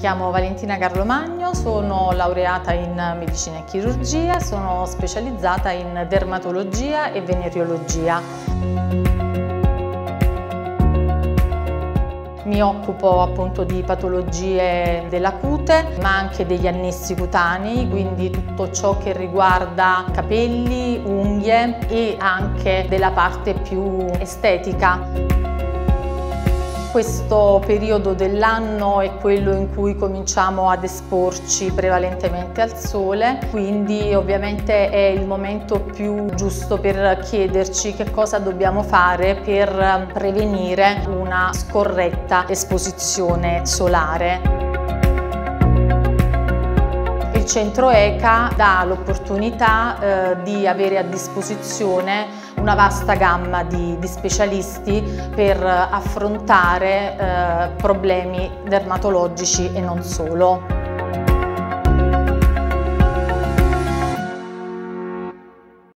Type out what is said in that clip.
chiamo Valentina Carlomagno, sono laureata in medicina e chirurgia, sono specializzata in dermatologia e veneriologia. Mi occupo appunto di patologie della cute, ma anche degli annessi cutanei, quindi tutto ciò che riguarda capelli, unghie e anche della parte più estetica. Questo periodo dell'anno è quello in cui cominciamo ad esporci prevalentemente al sole, quindi ovviamente è il momento più giusto per chiederci che cosa dobbiamo fare per prevenire una scorretta esposizione solare centro ECA dà l'opportunità eh, di avere a disposizione una vasta gamma di, di specialisti per affrontare eh, problemi dermatologici e non solo.